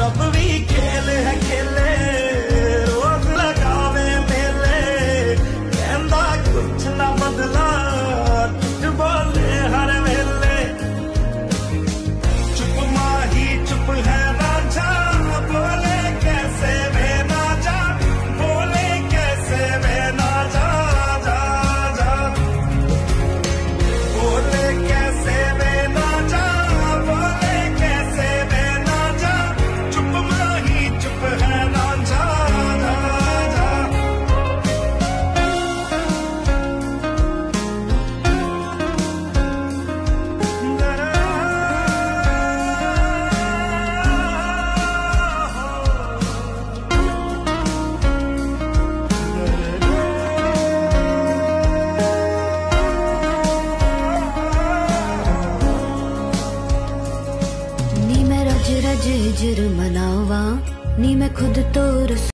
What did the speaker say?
रब भी खेल रज हिजर मनावा नी मैं खुद तो रस